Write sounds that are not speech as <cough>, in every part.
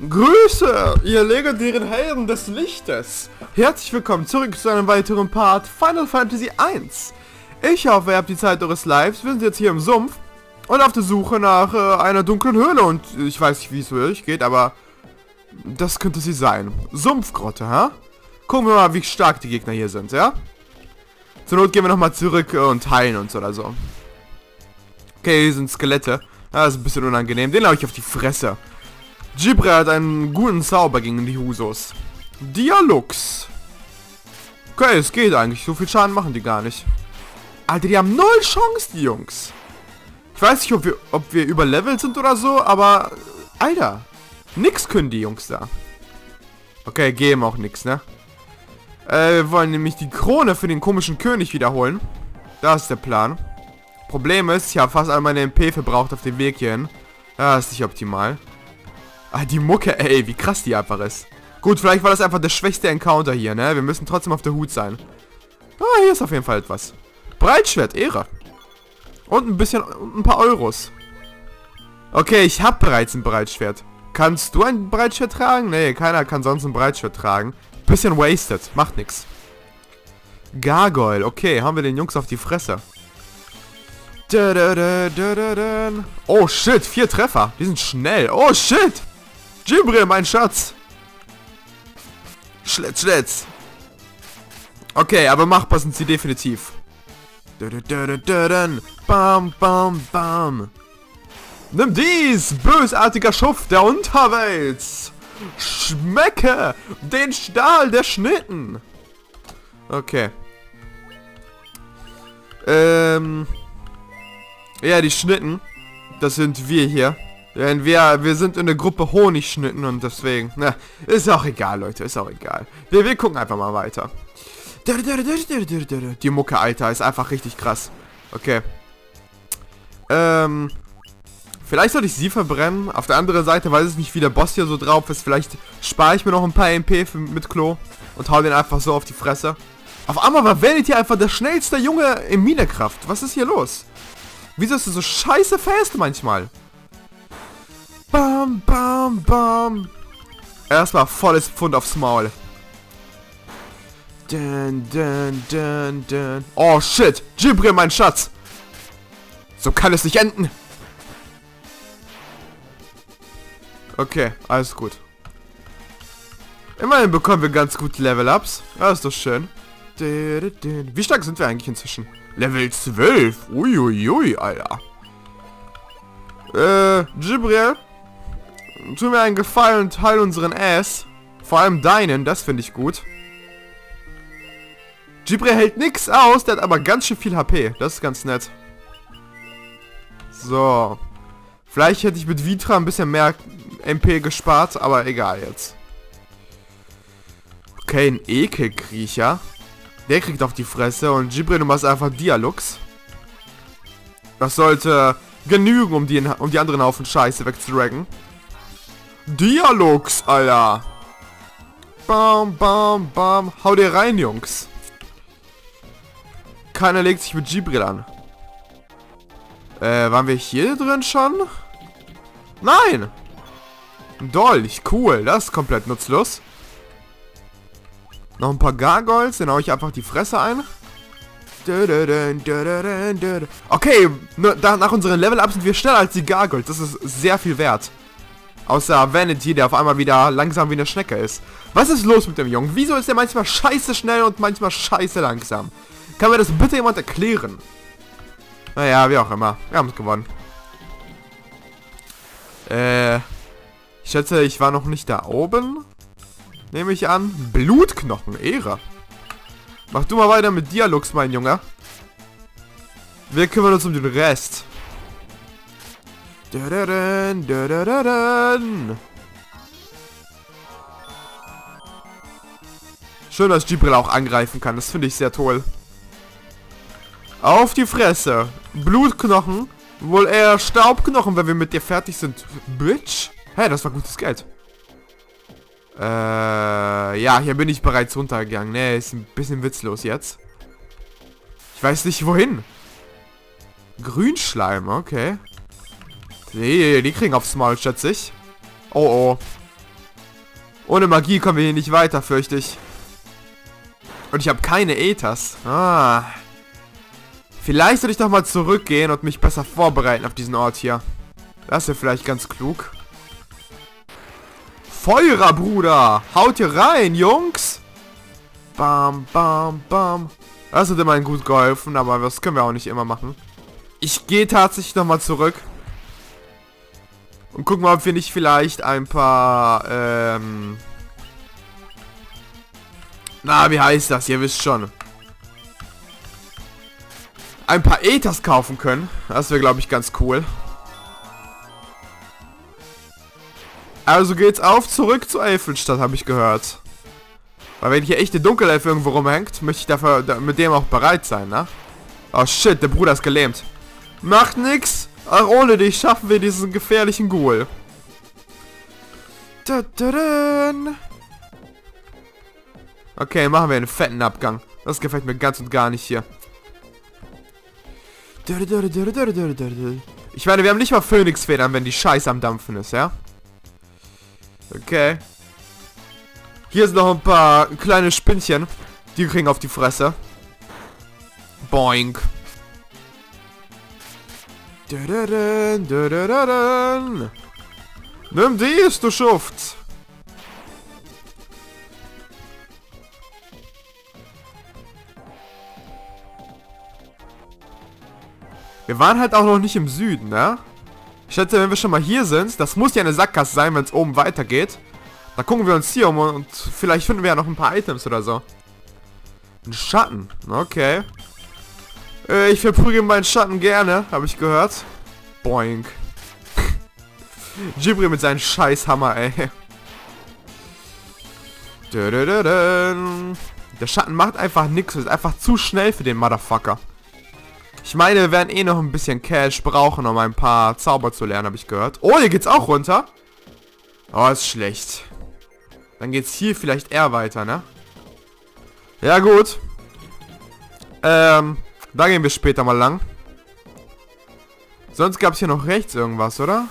Grüße, ihr legendären Helden des Lichtes. Herzlich willkommen zurück zu einem weiteren Part Final Fantasy 1. Ich hoffe, ihr habt die Zeit eures Lives. Wir sind jetzt hier im Sumpf und auf der Suche nach äh, einer dunklen Höhle. Und ich weiß nicht, wie es wirklich geht, aber das könnte sie sein. Sumpfgrotte, ha? Gucken wir mal, wie stark die Gegner hier sind, ja? Zur Not gehen wir nochmal zurück und heilen uns oder so. Okay, hier sind Skelette. Das ist ein bisschen unangenehm. Den habe ich auf die Fresse. Gibre hat einen guten Zauber gegen die Husos. Dialux. Okay, es geht eigentlich. So viel Schaden machen die gar nicht. Alter, die haben null Chance, die Jungs. Ich weiß nicht, ob wir, ob wir überlevelt sind oder so, aber... Alter. Nix können die Jungs da. Okay, geben auch nix, ne? Äh, wir wollen nämlich die Krone für den komischen König wiederholen. Das ist der Plan. Problem ist, ich habe fast all meine MP verbraucht auf dem Weg hierhin. Das ist nicht optimal. Ah, die Mucke, ey, wie krass die einfach ist. Gut, vielleicht war das einfach der schwächste Encounter hier, ne? Wir müssen trotzdem auf der Hut sein. Ah, hier ist auf jeden Fall etwas. Breitschwert, Ehre. Und ein bisschen, ein paar Euros. Okay, ich habe bereits ein Breitschwert. Kannst du ein Breitschwert tragen? Nee, keiner kann sonst ein Breitschwert tragen. Bisschen wasted, macht nix. Gargoyle, okay, haben wir den Jungs auf die Fresse. Oh shit, vier Treffer. Die sind schnell. Oh shit. Jibril, mein Schatz. Schlitz, Schlitz. Okay, aber machbar sind sie definitiv. Bam, bam, bam. Nimm dies, bösartiger Schuft der Unterwelt. Schmecke den Stahl der Schnitten. Okay. Ähm. Ja, die Schnitten. Das sind wir hier. Denn wir, wir sind in der Gruppe Honigschnitten und deswegen, na, ist auch egal, Leute, ist auch egal. Wir, wir gucken einfach mal weiter. Die Mucke, Alter, ist einfach richtig krass. Okay. Ähm, vielleicht sollte ich sie verbrennen. Auf der anderen Seite weiß ich nicht, wie der Boss hier so drauf ist. Vielleicht spare ich mir noch ein paar MP für, mit Klo und hau den einfach so auf die Fresse. Auf einmal war Vanity einfach der schnellste Junge in Minecraft. Was ist hier los? Wieso ist er so scheiße fest manchmal? Bam, bam, bam. Erstmal volles Pfund aufs Maul. Dun, dun, dun, dun. Oh shit, Jibril, mein Schatz. So kann es nicht enden. Okay, alles gut. Immerhin bekommen wir ganz gut Level-Ups. Das ist doch schön. Wie stark sind wir eigentlich inzwischen? Level 12. Uiuiui, Alter. Äh, Jibril, tu mir einen Gefallen und heil unseren Ass. Vor allem deinen, das finde ich gut. Jibril hält nichts aus, der hat aber ganz schön viel HP. Das ist ganz nett. So. Vielleicht hätte ich mit Vitra ein bisschen mehr MP gespart, aber egal jetzt. Okay, ein Ekelkriecher. Der kriegt auf die Fresse und Jibril, du machst einfach Dialux. Das sollte genügen, um die, um die anderen Haufen Scheiße wegzudragen. Dialux, Alter. Bam, bam, bam. Hau dir rein, Jungs. Keiner legt sich mit Jibril an. Äh, waren wir hier drin schon? Nein! Dolch, cool. Das ist komplett nutzlos. Noch ein paar Gargoyles, dann hau ich einfach die Fresse ein. Okay, nach unseren Level-Up sind wir schneller als die Gargoyles. Das ist sehr viel wert. Außer Vanity, der auf einmal wieder langsam wie eine Schnecke ist. Was ist los mit dem Jungen? Wieso ist er manchmal scheiße schnell und manchmal scheiße langsam? Kann mir das bitte jemand erklären? Naja, wie auch immer. Wir haben es gewonnen. Äh, ich schätze, ich war noch nicht da oben. Nehme ich an. Blutknochen, Ehre. Mach du mal weiter mit Dialogs, mein Junge. Wir kümmern uns um den Rest. Schön, dass Gibril auch angreifen kann. Das finde ich sehr toll. Auf die Fresse. Blutknochen. Wohl eher Staubknochen, wenn wir mit dir fertig sind. Bitch. Hä, hey, das war gutes Geld. Äh, ja, hier bin ich bereits runtergegangen. Ne, ist ein bisschen witzlos jetzt. Ich weiß nicht, wohin. Grünschleim, okay. Die, die kriegen aufs Maul, schätze ich. Oh, oh. Ohne Magie kommen wir hier nicht weiter, fürchte ich. Und ich habe keine Ethers. Ah. Vielleicht sollte ich doch mal zurückgehen und mich besser vorbereiten auf diesen Ort hier. Das wäre vielleicht ganz klug. Feuerer, Bruder! Haut hier rein, Jungs! Bam, bam, bam. Das hat immerhin gut geholfen, aber das können wir auch nicht immer machen. Ich gehe tatsächlich nochmal zurück. Und gucken mal, ob wir nicht vielleicht ein paar, ähm... Na, wie heißt das? Ihr wisst schon. Ein paar Ethers kaufen können. Das wäre, glaube ich, ganz cool. Also geht's auf zurück zu Elfenstadt, habe ich gehört. Weil wenn hier echte Dunkelelf irgendwo rumhängt, möchte ich dafür da, mit dem auch bereit sein, ne? Oh shit, der Bruder ist gelähmt. Macht nix. Auch ohne dich schaffen wir diesen gefährlichen Ghoul. Okay, machen wir einen fetten Abgang. Das gefällt mir ganz und gar nicht hier. Ich meine, wir haben nicht mal Phönixfedern, wenn die Scheiße am Dampfen ist, ja? Okay. Hier sind noch ein paar kleine Spinnchen. Die kriegen auf die Fresse. Boink. Nimm dies, du Schuft. Wir waren halt auch noch nicht im Süden, ne? Ich schätze, wenn wir schon mal hier sind, das muss ja eine Sackgasse sein, wenn es oben weitergeht. Dann gucken wir uns hier um und vielleicht finden wir ja noch ein paar Items oder so. Ein Schatten, okay. Äh, ich verprügel meinen Schatten gerne, habe ich gehört. Boink. <laughs> Jibri mit seinem Scheißhammer, ey. Der Schatten macht einfach nichts, ist einfach zu schnell für den Motherfucker. Ich meine, wir werden eh noch ein bisschen Cash brauchen, um ein paar Zauber zu lernen, habe ich gehört. Oh, hier geht's auch runter. Oh, ist schlecht. Dann geht's hier vielleicht eher weiter, ne? Ja, gut. Ähm, da gehen wir später mal lang. Sonst gab es hier noch rechts irgendwas, oder?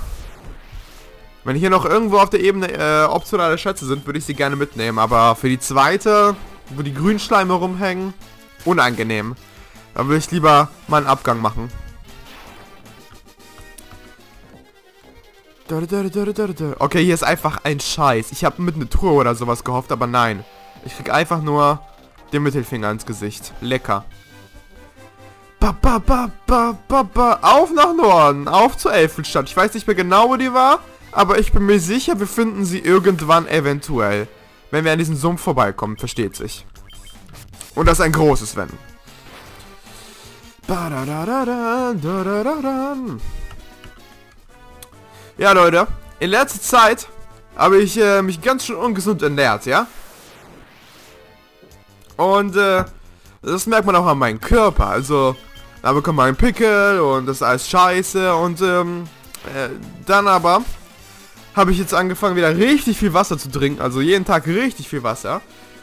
Wenn hier noch irgendwo auf der Ebene äh, optionale Schätze sind, würde ich sie gerne mitnehmen. Aber für die zweite, wo die Grünschleime rumhängen, unangenehm. Da würde ich lieber mal einen Abgang machen. Okay, hier ist einfach ein Scheiß. Ich habe mit einer Truhe oder sowas gehofft, aber nein. Ich krieg einfach nur den Mittelfinger ins Gesicht. Lecker. Ba, ba, ba, ba, ba, ba. Auf nach Norden. Auf zur Elfenstadt. Ich weiß nicht mehr genau, wo die war. Aber ich bin mir sicher, wir finden sie irgendwann eventuell. Wenn wir an diesen Sumpf vorbeikommen, versteht sich. Und das ist ein großes Wenn. Ja, Leute. In letzter Zeit habe ich äh, mich ganz schön ungesund ernährt, ja? Und, äh, das merkt man auch an meinem Körper. Also, da bekommt man einen Pickel und das ist alles scheiße. Und, ähm, äh, dann aber habe ich jetzt angefangen, wieder richtig viel Wasser zu trinken. Also jeden Tag richtig viel Wasser.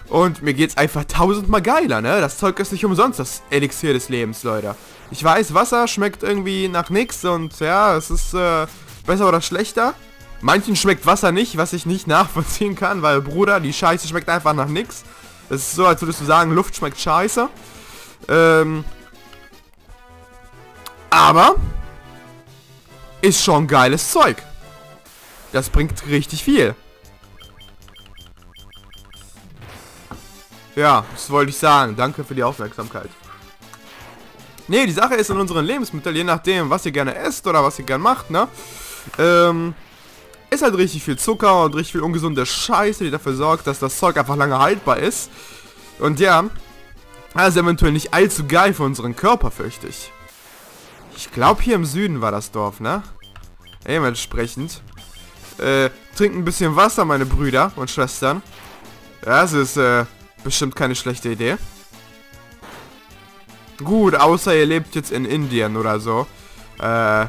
Und mir geht's einfach tausendmal geiler, ne? Das Zeug ist nicht umsonst das Elixier des Lebens, Leute. Ich weiß, Wasser schmeckt irgendwie nach nichts und ja, es ist äh, besser oder schlechter. Manchen schmeckt Wasser nicht, was ich nicht <laughs> nachvollziehen kann, weil Bruder, die Scheiße schmeckt einfach nach nichts. Es ist so, als würdest du sagen, Luft schmeckt scheiße. Ähm, aber ist schon geiles Zeug. Das bringt richtig viel. Ja, das wollte ich sagen. Danke für die Aufmerksamkeit. Ne, die Sache ist in unseren Lebensmitteln, je nachdem, was ihr gerne esst oder was ihr gerne macht, ne? Ähm, ist halt richtig viel Zucker und richtig viel ungesunde Scheiße, die dafür sorgt, dass das Zeug einfach lange haltbar ist. Und ja, also eventuell nicht allzu geil für unseren Körper, fürchte ich. Ich glaube, hier im Süden war das Dorf, ne? Dementsprechend. Äh, trinkt ein bisschen Wasser, meine Brüder und Schwestern. Das ist, äh, Bestimmt keine schlechte Idee. Gut, außer ihr lebt jetzt in Indien oder so. Äh,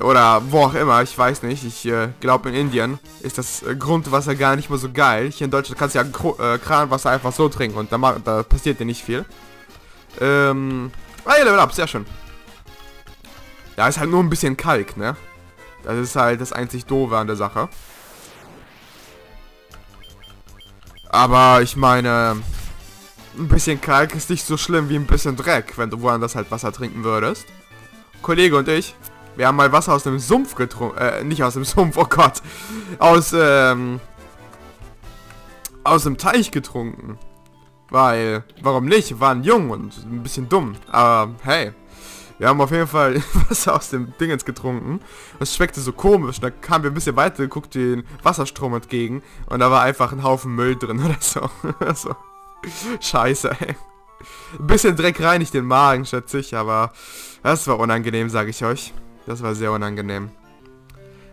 oder wo auch immer, ich weiß nicht. Ich äh, glaube in Indien ist das äh, Grundwasser gar nicht mehr so geil. Hier in Deutschland kannst du ja Kro äh, Kranwasser einfach so trinken und da, da passiert dir nicht viel. Ähm, ah ja, Level Up, sehr schön. Ja, ist halt nur ein bisschen Kalk, ne? Das ist halt das einzig Doofe an der Sache. Aber ich meine, ein bisschen Kalk ist nicht so schlimm wie ein bisschen Dreck, wenn du woanders halt Wasser trinken würdest. Kollege und ich, wir haben mal Wasser aus dem Sumpf getrunken, äh, nicht aus dem Sumpf, oh Gott, aus, ähm, aus dem Teich getrunken. Weil, warum nicht? Wir waren jung und ein bisschen dumm. Aber hey, wir haben auf jeden Fall <laughs> Wasser aus dem Dingens getrunken. Es schmeckte so komisch. Da kamen wir ein bisschen weiter, guckte den Wasserstrom entgegen. Und da war einfach ein Haufen Müll drin <laughs> oder so. so. Scheiße, ey. Ein bisschen Dreck reinigt den Magen, schätze ich. Aber das war unangenehm, sage ich euch. Das war sehr unangenehm.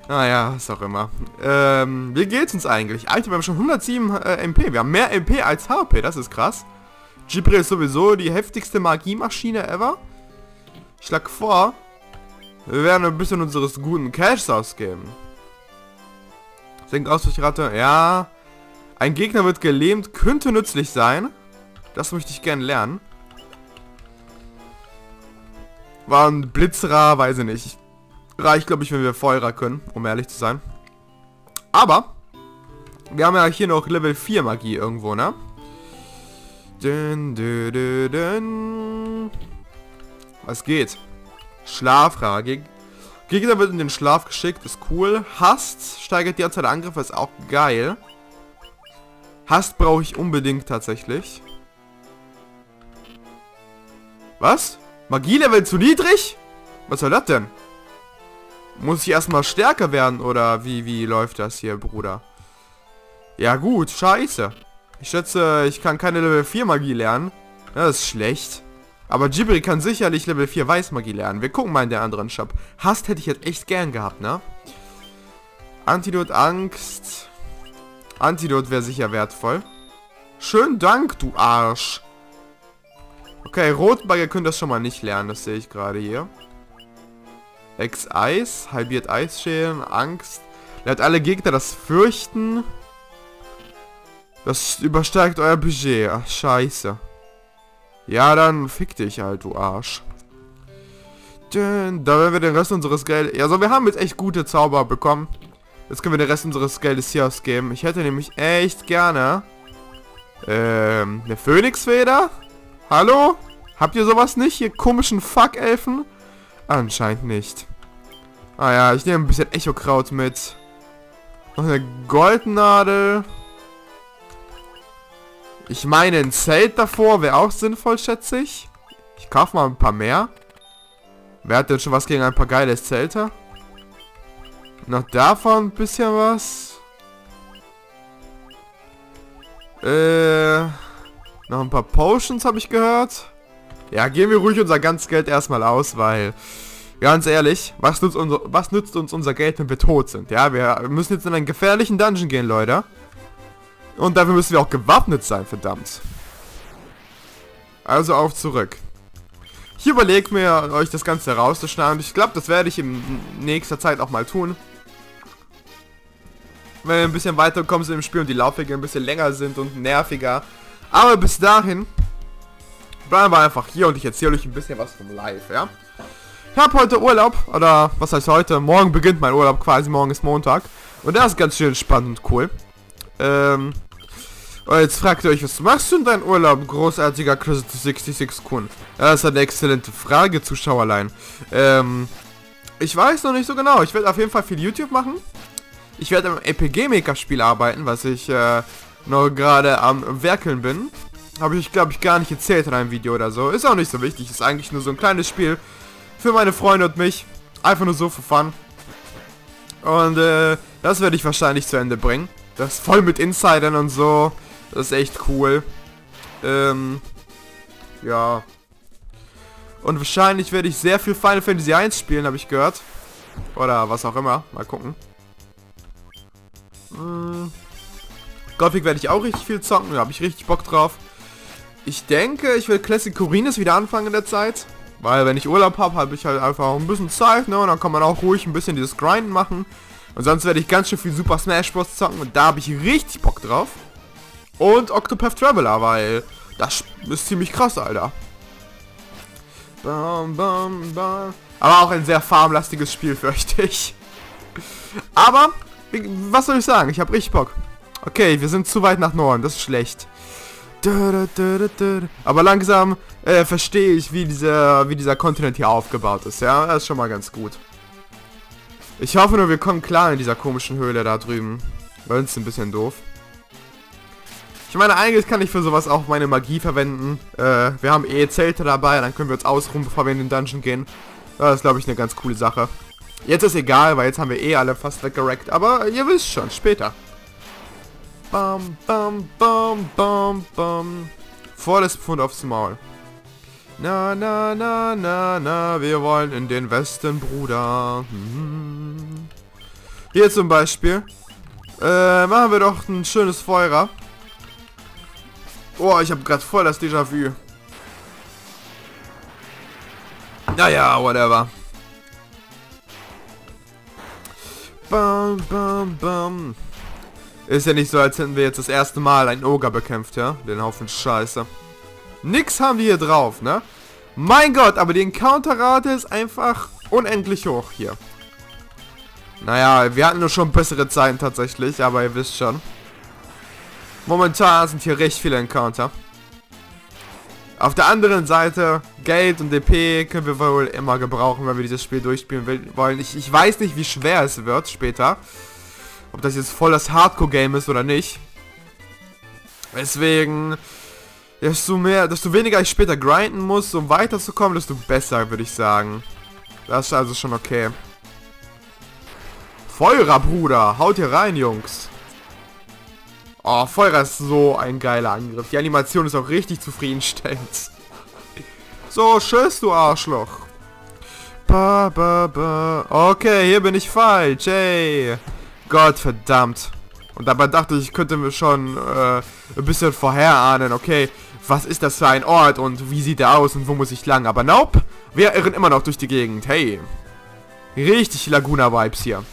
Naja, was auch immer. Ähm, wie geht's uns eigentlich? Alter, wir haben schon 107 äh, MP. Wir haben mehr MP als HP, das ist krass. Gibril ist sowieso die heftigste Magiemaschine ever. Ich schlag vor, wir werden ein bisschen unseres guten Cashs ausgeben. Senkt aus durch Ratte. Ja. Ein Gegner wird gelähmt, könnte nützlich sein. Das möchte ich gerne lernen. War ein Blitzra, weiß ich nicht. Reicht, glaube ich, wenn wir Feuerer können, um ehrlich zu sein. Aber, wir haben ja hier noch Level 4 Magie irgendwo, ne? Dun, dun, dun, dun. Was geht? Schlafrage. Gegner wird in den Schlaf geschickt, ist cool. Hast steigert die Anzahl der Angriffe, ist auch geil. Hast brauche ich unbedingt tatsächlich. Was? Magielevel zu niedrig? Was soll das denn? Muss ich erstmal stärker werden oder wie, wie läuft das hier, Bruder? Ja gut, scheiße. Ich schätze, ich kann keine Level 4 Magie lernen. Das ist schlecht. Aber Ghibli kann sicherlich Level 4 Weißmagie lernen. Wir gucken mal in der anderen Shop. Hast hätte ich jetzt echt gern gehabt, ne? Antidot Angst. Antidot wäre sicher wertvoll. Schönen Dank, du Arsch. Okay, Rotbagger können das schon mal nicht lernen. Das sehe ich gerade hier. Ex-Eis, halbiert Eisschälen, Angst. Lernt alle Gegner das Fürchten. Das übersteigt euer Budget. Ach, scheiße. Ja, dann fick dich halt, du Arsch. Da werden wir den Rest unseres Geldes... Also wir haben jetzt echt gute Zauber bekommen. Jetzt können wir den Rest unseres Geldes hier ausgeben. Ich hätte nämlich echt gerne... Ähm, eine Phönixfeder? Hallo? Habt ihr sowas nicht, ihr komischen Fuck-Elfen? Anscheinend nicht. Ah ja, ich nehme ein bisschen Echo-Kraut mit. Noch eine Goldnadel. Ich meine, ein Zelt davor wäre auch sinnvoll, schätze ich. Ich kaufe mal ein paar mehr. Wer hat denn schon was gegen ein paar geile Zelte? Noch davon ein bisschen was. Äh, noch ein paar Potions habe ich gehört. Ja, geben wir ruhig unser ganzes Geld erstmal aus, weil, ganz ehrlich, was nützt, unser, was nützt uns unser Geld, wenn wir tot sind? Ja, wir müssen jetzt in einen gefährlichen Dungeon gehen, Leute. Und dafür müssen wir auch gewappnet sein, verdammt. Also auf zurück. Ich überlege mir, euch das Ganze rauszuschneiden. Ich glaube, das werde ich in nächster Zeit auch mal tun. Wenn wir ein bisschen weiterkommen sind im Spiel und die Laufwege ein bisschen länger sind und nerviger. Aber bis dahin bleiben wir einfach hier und ich erzähle euch ein bisschen was vom Live, ja? Ich habe heute Urlaub, oder was heißt heute? Morgen beginnt mein Urlaub quasi, morgen ist Montag. Und das ist ganz schön spannend und cool. Ähm, jetzt fragt ihr euch, was machst du in deinem Urlaub, großartiger Closet 66 Kun? Das ist eine exzellente Frage, Zuschauerlein. Ähm, ich weiß noch nicht so genau. Ich werde auf jeden Fall viel YouTube machen. Ich werde am EPG-Maker-Spiel arbeiten, was ich äh, noch gerade am Werkeln bin. Habe ich, glaube ich, gar nicht erzählt in einem Video oder so. Ist auch nicht so wichtig. Ist eigentlich nur so ein kleines Spiel für meine Freunde und mich. Einfach nur so für Fun. Und äh, das werde ich wahrscheinlich zu Ende bringen. Das ist voll mit Insidern und so. Das ist echt cool. Ähm, ja. Und wahrscheinlich werde ich sehr viel Final Fantasy 1 spielen, habe ich gehört. Oder was auch immer. Mal gucken. Hm. Gothic werde ich auch richtig viel zocken. Da habe ich richtig Bock drauf. Ich denke, ich will Classic Corines wieder anfangen in der Zeit. Weil wenn ich Urlaub habe, habe ich halt einfach ein bisschen Zeit, ne? Und dann kann man auch ruhig ein bisschen dieses Grinden machen. Und sonst werde ich ganz schön viel Super Smash Bros. zocken und da habe ich richtig Bock drauf. Und Octopath Traveler, weil das ist ziemlich krass, Alter. Bam, bam, bam. Aber auch ein sehr farmlastiges Spiel, <laughs> fürchte ich. Aber, was soll ich sagen? Ich habe richtig Bock. Okay, wir sind zu weit nach Norden. Das ist schlecht. Aber langsam äh, verstehe ich, wie dieser, wie dieser Kontinent hier aufgebaut ist. Ja, das ist schon mal ganz gut. Ich hoffe nur, wir kommen klar in dieser komischen Höhle da drüben. Weil es ein bisschen doof. Ich meine, eigentlich kann ich für sowas auch meine Magie verwenden. Äh, wir haben eh Zelte dabei, dann können wir uns ausruhen, bevor wir in den Dungeon gehen. Das ist, glaube ich, eine ganz coole Sache. Jetzt ist egal, weil jetzt haben wir eh alle fast weggerackt. Aber ihr wisst schon, später. Bam, bam, bam, bam, bam. Volles Pfund aufs Maul. Na, na, na, na, na, wir wollen in den Westen, Bruder. Hm. Hier zum Beispiel. Äh, machen wir doch ein schönes Feuer. Oh, ich habe gerade voll das Déjà-vu. Naja, whatever. Bam, bam, bam. Ist ja nicht so, als hätten wir jetzt das erste Mal einen Ogre bekämpft, ja? Den Haufen Scheiße. Nix haben wir hier drauf, ne? Mein Gott, aber die Encounter-Rate ist einfach unendlich hoch hier. Naja, wir hatten nur schon bessere Zeiten tatsächlich, aber ihr wisst schon. Momentan sind hier recht viele Encounter. Auf der anderen Seite, Geld und DP können wir wohl immer gebrauchen, wenn wir dieses Spiel durchspielen wollen. Ich, ich weiß nicht, wie schwer es wird später. Ob das jetzt voll das Hardcore-Game ist oder nicht. Deswegen, desto mehr, desto weniger ich später grinden muss, um weiterzukommen, desto besser, würde ich sagen. Das ist also schon okay. Feuerer, Bruder! Haut hier rein, Jungs! Oh, Feuer ist so ein geiler Angriff. Die Animation ist auch richtig zufriedenstellend. So, tschüss, du Arschloch. Ba, ba, ba. Okay, hier bin ich falsch, ey. Gott verdammt. Und dabei dachte ich, ich könnte mir schon äh, ein bisschen vorherahnen, okay, was ist das für ein Ort und wie sieht er aus und wo muss ich lang? Aber nope, wir irren immer noch durch die Gegend. Hey, richtig Laguna-Vibes hier.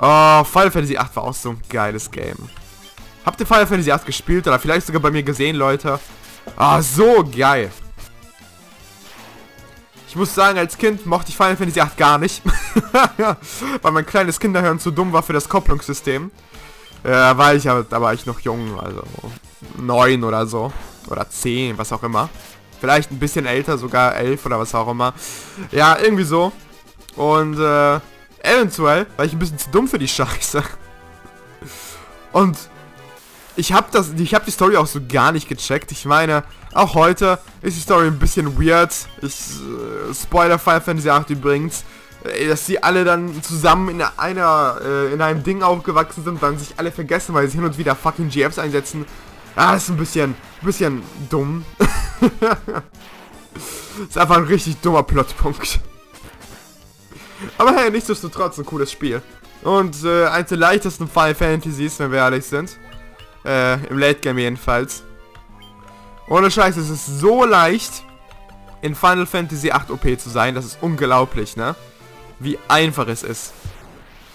Oh, Final Fantasy 8 war auch so ein geiles Game. Habt ihr Final Fantasy 8 gespielt oder vielleicht sogar bei mir gesehen, Leute? Ah, so geil. Ich muss sagen, als Kind mochte ich Final Fantasy 8 gar nicht. <laughs> Weil mein kleines Kinderhirn zu dumm war für das Kopplungssystem. Äh, war ich, da war ich noch jung, also neun oder so. Oder zehn, was auch immer. Vielleicht ein bisschen älter, sogar elf oder was auch immer. Ja, irgendwie so. Und äh, eventuell war ich ein bisschen zu dumm für die Scheiße. Und ich habe das, ich habe die Story auch so gar nicht gecheckt. Ich meine, auch heute ist die Story ein bisschen weird. Ich äh, Spoiler Final Fantasy 8 übrigens, äh, dass sie alle dann zusammen in einer äh, in einem Ding aufgewachsen sind, dann sich alle vergessen, weil sie hin und wieder fucking GFs einsetzen. Ah, das ist ein bisschen, bisschen dumm. <laughs> ist einfach ein richtig dummer Plotpunkt. Aber hey, nichtsdestotrotz ein cooles Spiel. Und äh, eins der leichtesten Final Fantasies, wenn wir ehrlich sind. Äh, Im Late Game jedenfalls. Ohne Scheiß, es ist so leicht, in Final Fantasy 8 OP zu sein. Das ist unglaublich, ne? Wie einfach es ist.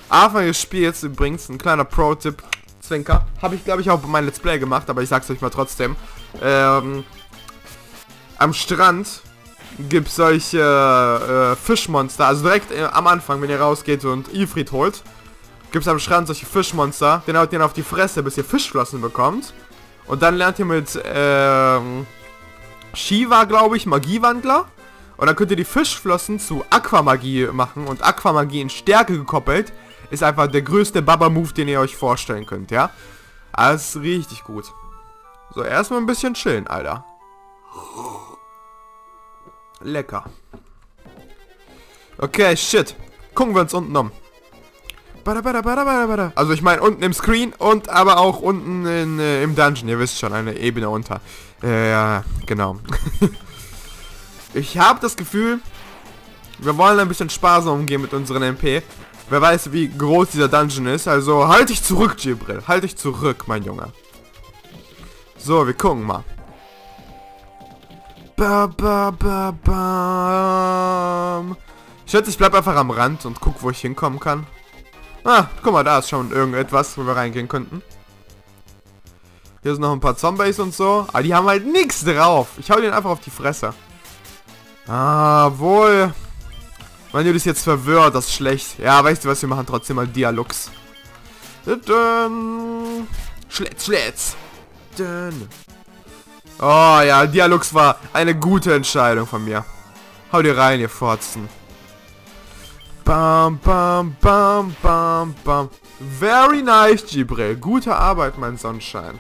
Anfang des Spiels übrigens, ein kleiner Pro-Tipp, Zwinker. Habe ich, glaube ich, auch bei meinem Let's Play gemacht, aber ich sag's euch mal trotzdem. Ähm, am Strand gibt es solche äh, Fischmonster. Also direkt äh, am Anfang, wenn ihr rausgeht und Ifrit holt gibt es am Strand solche Fischmonster. Den haut ihr auf die Fresse, bis ihr Fischflossen bekommt. Und dann lernt ihr mit ähm, Shiva, glaube ich, Magiewandler. Und dann könnt ihr die Fischflossen zu Aquamagie machen. Und Aquamagie in Stärke gekoppelt ist einfach der größte Baba-Move, den ihr euch vorstellen könnt, ja? Alles richtig gut. So, erstmal ein bisschen chillen, Alter. Lecker. Okay, shit. Gucken wir uns unten um. Also ich meine unten im Screen und aber auch unten in, äh, im Dungeon. Ihr wisst schon, eine Ebene unter. Äh, genau. <laughs> ich habe das Gefühl, wir wollen ein bisschen sparsam umgehen mit unseren MP. Wer weiß, wie groß dieser Dungeon ist. Also halt dich zurück, Gibril. Halt dich zurück, mein Junge. So, wir gucken mal. Ba, ba, ba, bam. Ich schätze, ich bleib einfach am Rand und guck, wo ich hinkommen kann. Ah, guck mal, da ist schon irgendetwas, wo wir reingehen könnten. Hier sind noch ein paar Zombies und so. Aber die haben halt nichts drauf. Ich hau den einfach auf die Fresse. Ah, wohl. Wenn du das jetzt verwirrt, das ist schlecht. Ja, weißt du was, wir machen trotzdem mal Dialogs. Schlitz, Schlitz. Oh ja, Dialux war eine gute Entscheidung von mir. Hau dir rein, ihr Forzen. Bam, bam, bam, bam, bam. Very nice, Gibril. Gute Arbeit, mein Sonnenschein.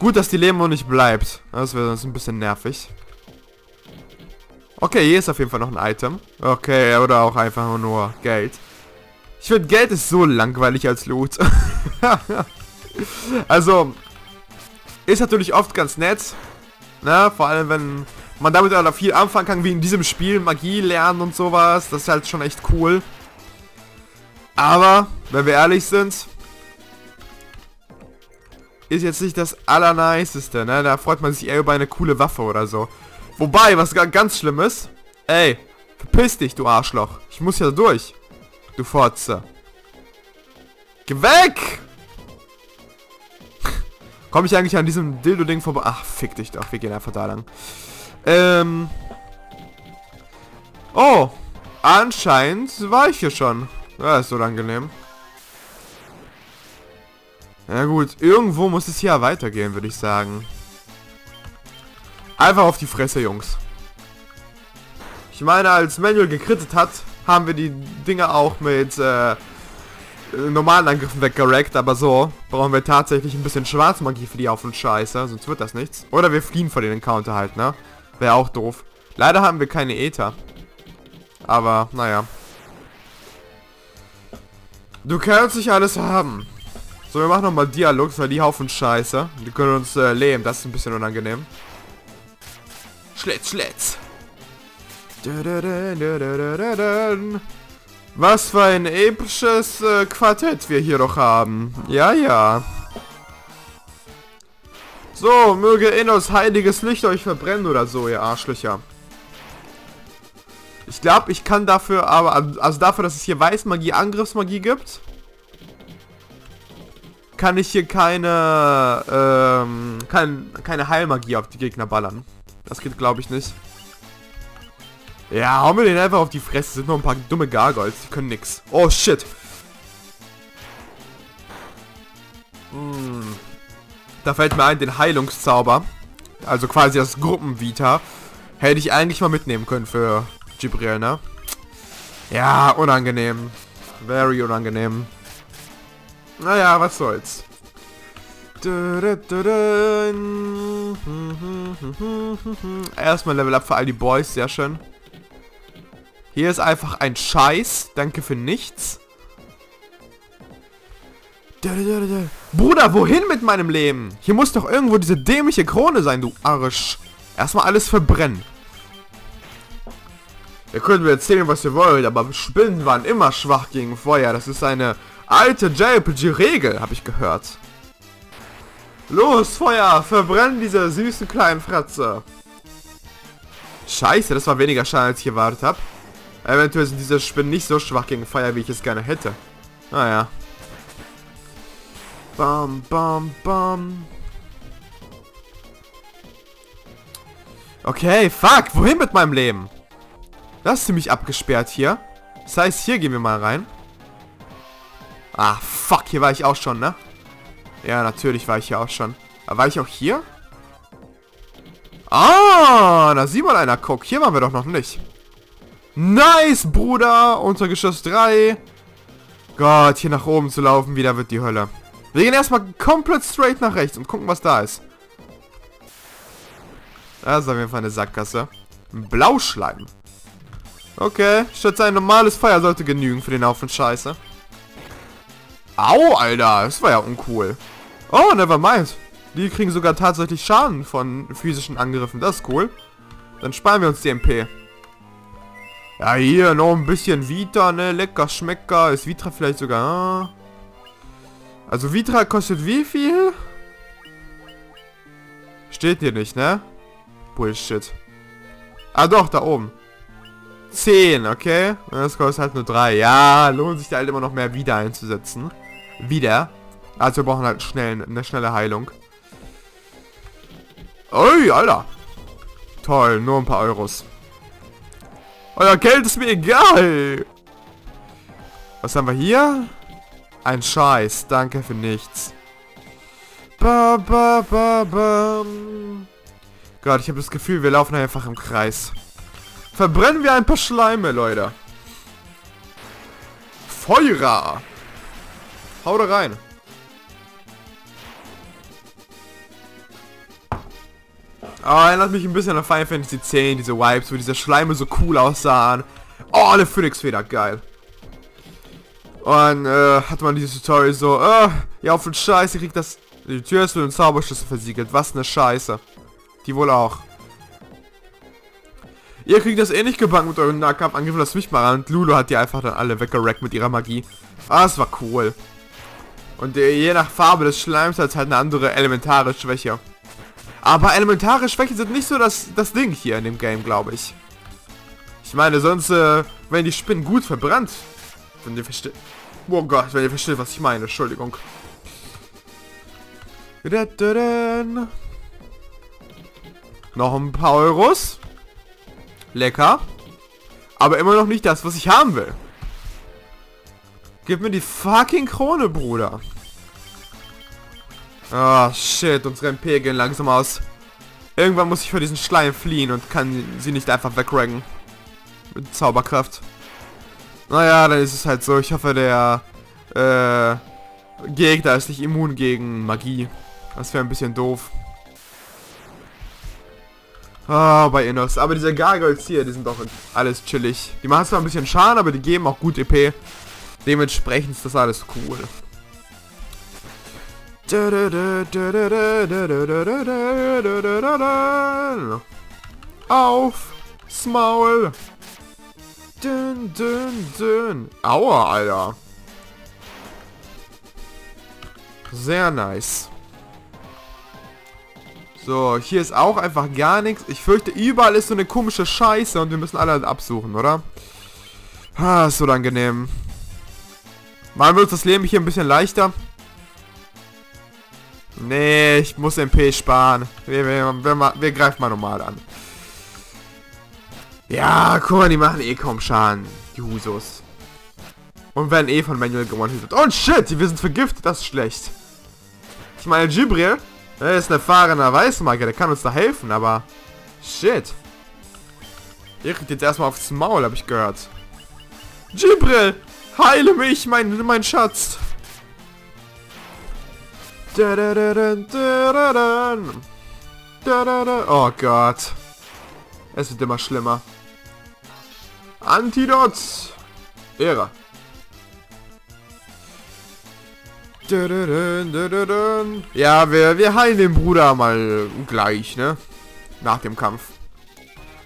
Gut, dass die noch nicht bleibt. Das wäre sonst ein bisschen nervig. Okay, hier ist auf jeden Fall noch ein Item. Okay, oder auch einfach nur Geld. Ich finde, Geld ist so langweilig als Loot. <laughs> also, ist natürlich oft ganz nett. Ne? Vor allem, wenn man damit auch viel anfangen kann, wie in diesem Spiel, Magie lernen und sowas. Das ist halt schon echt cool. Aber, wenn wir ehrlich sind, ist jetzt nicht das allerniceste, ne? Da freut man sich eher über eine coole Waffe oder so. Wobei, was ganz schlimm ist, ey, verpiss dich, du Arschloch. Ich muss ja durch. Du Fotze. Geh weg! <laughs> Komme ich eigentlich an diesem Dildo-Ding vorbei? Ach, fick dich doch. Wir gehen einfach da lang. Ähm. Oh. Anscheinend war ich hier schon. Ja, ist so angenehm. Ja gut, irgendwo muss es hier weitergehen, würde ich sagen. Einfach auf die Fresse, Jungs. Ich meine, als Manuel gekrittet hat, haben wir die Dinge auch mit äh, normalen Angriffen weggerackt, aber so brauchen wir tatsächlich ein bisschen Schwarzmagie für die Auf- und Scheiße, sonst wird das nichts. Oder wir fliehen vor den Encounter halt, ne? Wäre auch doof. Leider haben wir keine Ether. Aber, naja. Du kannst nicht alles haben. So, wir machen nochmal Dialogs, weil die Haufen Scheiße. Die können uns äh, leben, das ist ein bisschen unangenehm. Schlitz, Schlitz. Was für ein episches äh, Quartett wir hier doch haben. Ja, ja. So, möge Innos heiliges Licht euch verbrennen oder so, ihr Arschlöcher. Ich glaube, ich kann dafür aber, also dafür, dass es hier Weißmagie, Angriffsmagie gibt, kann ich hier keine, ähm, kein, keine Heilmagie auf die Gegner ballern. Das geht, glaube ich, nicht. Ja, hauen wir den einfach auf die Fresse. Sind noch ein paar dumme Gargoyles. Die können nix. Oh, shit. Hm. Da fällt mir ein, den Heilungszauber. Also quasi das Gruppenvita. Hätte ich eigentlich mal mitnehmen können für Gibril, ne? Ja, unangenehm. Very unangenehm. Naja, was soll's. Erstmal Level Up für all die Boys, sehr schön. Hier ist einfach ein Scheiß. Danke für nichts. Bruder, wohin mit meinem Leben? Hier muss doch irgendwo diese dämliche Krone sein, du Arsch. Erstmal alles verbrennen. Ihr könnt mir erzählen, was ihr wollt, aber Spinnen waren immer schwach gegen Feuer. Das ist eine alte JRPG-Regel, habe ich gehört. Los, Feuer, verbrennen diese süßen kleinen Fratze. Scheiße, das war weniger Schaden, als ich erwartet habe. Eventuell sind diese Spinnen nicht so schwach gegen Feuer, wie ich es gerne hätte. Naja. Bam, bam, bam. Okay, fuck. Wohin mit meinem Leben? Das ist ziemlich abgesperrt hier. Das heißt, hier gehen wir mal rein. Ah, fuck. Hier war ich auch schon, ne? Ja, natürlich war ich hier auch schon. Aber war ich auch hier? Ah, da sieht man einer. Guck, hier waren wir doch noch nicht. Nice, Bruder. Untergeschoss 3. Gott, hier nach oben zu laufen, wieder wird die Hölle. Wir gehen erstmal komplett straight nach rechts und gucken, was da ist. Das ist auf jeden Fall eine Sackgasse. Ein Blauschleim. Okay, statt ein normales Feuer sollte genügen für den Haufen Scheiße. Au, Alter, das war ja uncool. Oh, never mind. Die kriegen sogar tatsächlich Schaden von physischen Angriffen. Das ist cool. Dann sparen wir uns die MP. Ja, hier noch ein bisschen Vita, ne? Lecker Schmecker. Ist Vitra vielleicht sogar... Also Vitra kostet wie viel? Steht hier nicht, ne? Bullshit. Ah doch, da oben. 10, okay? Das kostet halt nur 3. Ja, lohnt sich da halt immer noch mehr wieder einzusetzen. Wieder. Also wir brauchen halt schnell eine schnelle Heilung. Ui, Alter. Toll, nur ein paar Euros. Euer Geld ist mir egal. Was haben wir hier? Ein Scheiß. Danke für nichts. Ba, ba, ba, ba. Gott, ich habe das Gefühl, wir laufen einfach im Kreis. Verbrennen wir ein paar Schleime, Leute. Feuer! Hau da rein. Oh, erinnert mich ein bisschen an Final Fantasy X, diese Vibes, wo diese Schleime so cool aussahen. Oh, eine Phoenix-Feder, geil. Und äh, hat man dieses Tutorial so, äh, ja, auf den Scheiß, ihr kriegt das, die Tür ist mit einem Zauberschlüssel versiegelt. Was eine Scheiße. Die wohl auch. Ihr kriegt das eh nicht gebacken mit euren Nahkampfangriffen, lasst mich mal ran. Lulu hat die einfach dann alle weggerackt mit ihrer Magie. Ah, das war cool. Und äh, je nach Farbe des Schleims hat es halt eine andere elementare Schwäche. Aber elementare Schwächen sind nicht so das, das Ding hier in dem Game, glaube ich. Ich meine, sonst, äh, wenn die Spinnen gut verbrannt, wenn ihr versteht... Oh Gott, wenn ihr versteht, was ich meine. Entschuldigung. Noch ein paar Euros. Lecker. Aber immer noch nicht das, was ich haben will. Gib mir die fucking Krone, Bruder. Ah, oh, shit. Unsere MP gehen langsam aus. Irgendwann muss ich vor diesen Schleim fliehen und kann sie nicht einfach wegraggen. Mit Zauberkraft. Naja, dann ist es halt so. Ich hoffe, der äh, Gegner ist nicht immun gegen Magie. Das wäre ein bisschen doof. Ah, oh, bei Innos. Aber diese Gargoyles hier, die sind doch alles chillig. Die machen zwar ein bisschen Schaden, aber die geben auch gut EP. Dementsprechend ist das alles cool. Auf! Maul! Dün, dün, dün. Aua, Alter. Sehr nice. So, hier ist auch einfach gar nichts. Ich fürchte, überall ist so eine komische Scheiße und wir müssen alle absuchen, oder? Ah, ist so angenehm. Machen wir uns das Leben hier ein bisschen leichter. Nee, ich muss MP sparen. Wir, wir, wir, wir greifen mal normal an. Ja, guck mal, die machen eh kaum Schaden. Die Husos. Und werden eh von Manuel gewonnen. Oh shit, wir sind vergiftet, das ist schlecht. Ich meine, Gibril, er ist ein erfahrener Weißmarker, der kann uns da helfen, aber... Shit. Ihr kriegt jetzt erstmal aufs Maul, habe ich gehört. Gibril, heile mich, mein, mein Schatz. Oh Gott. Es wird immer schlimmer. Antidots. Ehre. Ja, wir, wir heilen den Bruder mal gleich, ne? Nach dem Kampf.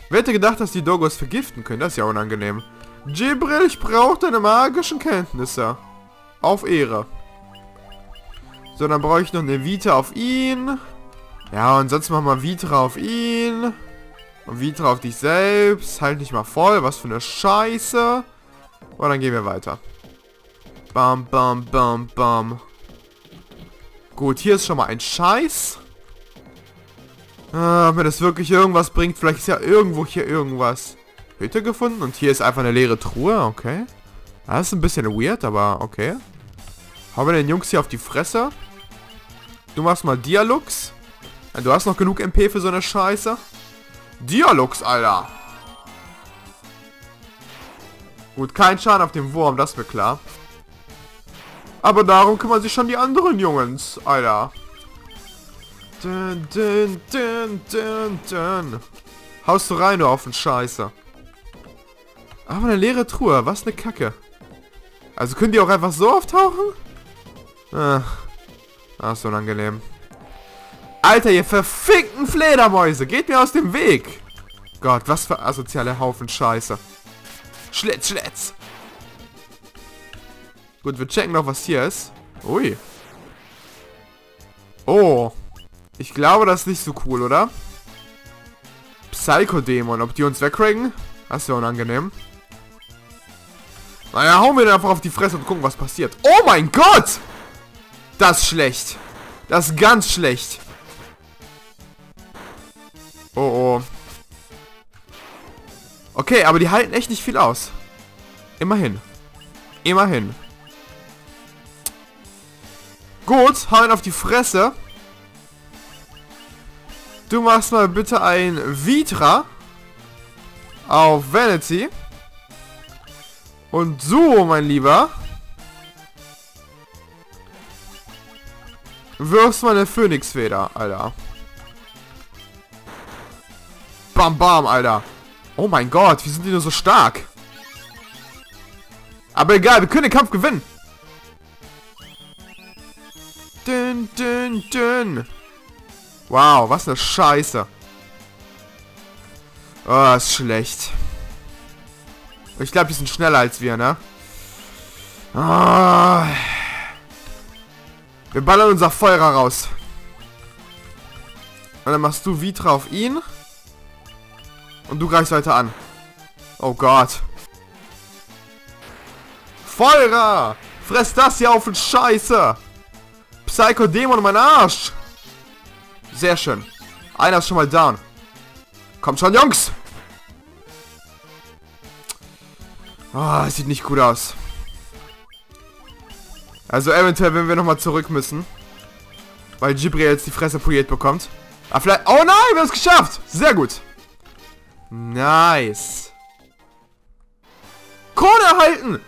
Wer hätte gedacht, dass die Dogos vergiften können? Das ist ja unangenehm. Jibril, ich brauche deine magischen Kenntnisse. Auf Ehre. So, dann brauche ich noch eine Vita auf ihn. Ja, und sonst machen wir Vita auf ihn. Und Vita auf dich selbst. Halt nicht mal voll. Was für eine Scheiße. Und dann gehen wir weiter. Bam, bam, bam, bam. Gut, hier ist schon mal ein Scheiß. Ah, wenn das wirklich irgendwas bringt, vielleicht ist ja irgendwo hier irgendwas. Hütte gefunden und hier ist einfach eine leere Truhe, okay. Das ist ein bisschen weird, aber okay. Haben wir den Jungs hier auf die Fresse. Du machst mal Dialux. Du hast noch genug MP für so eine Scheiße. Dialux, Alter. Gut, kein Schaden auf dem Wurm, das wird klar. Aber darum kümmern sich schon die anderen Jungs, Alter. Dun, dun, dun, dun, dun. Haust du rein, du auf den Scheiße. Aber eine leere Truhe, was eine Kacke. Also können die auch einfach so auftauchen? Ach, ach so unangenehm. Alter, ihr verfickten Fledermäuse, geht mir aus dem Weg. Gott, was für asoziale Haufen Scheiße. Schlitz, Schlitz. Gut, wir checken noch, was hier ist. Ui. Oh. Ich glaube, das ist nicht so cool, oder? Psychodämon. Ob die uns wegregen? Das ist ja unangenehm. Naja, hauen wir den einfach auf die Fresse und gucken, was passiert. Oh mein Gott! Das ist schlecht. Das ist ganz schlecht. Oh, oh. Okay, aber die halten echt nicht viel aus. Immerhin. Immerhin. Gut, hauen auf die Fresse. Du machst mal bitte ein Vitra auf Vanity. Und so, mein Lieber. Wirfst mal eine Phönixfeder, Alter. Bam, bam, Alter. Oh mein Gott, wie sind die nur so stark? Aber egal, wir können den Kampf gewinnen. Dün, dün, dün. Wow, was eine Scheiße. Oh, ist schlecht. Ich glaube, die sind schneller als wir, ne? Oh. Wir ballern unser Feuer raus. Und dann machst du Vitra auf ihn. Und du greifst weiter an. Oh Gott. Feuer! Fress das hier auf und Scheiße! Psycho-Dämon, mein Arsch! Sehr schön. Einer ist schon mal down. Kommt schon, Jungs! Oh, sieht nicht gut aus. Also eventuell, wenn wir nochmal zurück müssen. Weil Jibril jetzt die Fresse poliert bekommt. Ah, vielleicht... Oh nein, wir haben es geschafft! Sehr gut. Nice. Korn erhalten!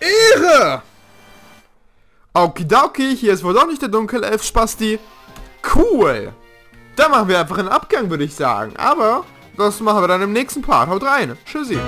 Ehre! Okidoki, hier ist wohl doch nicht der Dunkelelf Spasti. Cool. Dann machen wir einfach einen Abgang, würde ich sagen. Aber das machen wir dann im nächsten Part. Haut rein. Tschüssi.